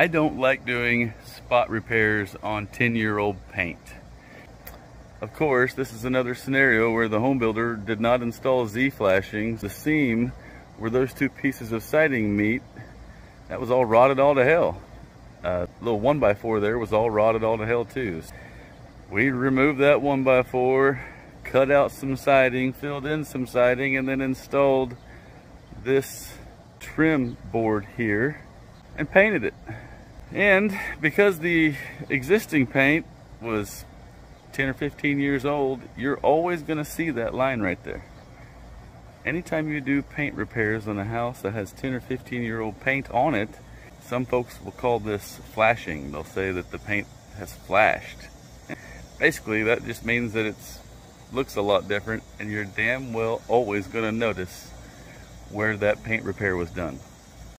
I don't like doing spot repairs on 10 year old paint. Of course, this is another scenario where the home builder did not install Z-flashings. The seam where those two pieces of siding meet, that was all rotted all to hell. Uh, little one by four there was all rotted all to hell too. We removed that one by four, cut out some siding, filled in some siding, and then installed this trim board here and painted it. And because the existing paint was 10 or 15 years old, you're always gonna see that line right there. Anytime you do paint repairs on a house that has 10 or 15 year old paint on it, some folks will call this flashing. They'll say that the paint has flashed. Basically, that just means that it looks a lot different and you're damn well always gonna notice where that paint repair was done.